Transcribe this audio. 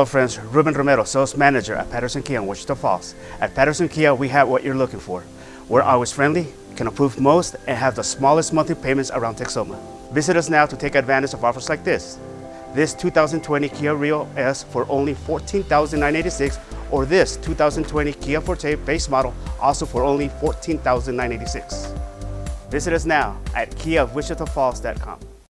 Hello friends, Ruben Romero, sales manager at Patterson Kia in Wichita Falls. At Patterson Kia, we have what you're looking for. We're always friendly, can approve most, and have the smallest monthly payments around Texoma. Visit us now to take advantage of offers like this. This 2020 Kia Rio S for only $14,986 or this 2020 Kia Forte base model also for only $14,986. Visit us now at kiaofwichitafalls.com.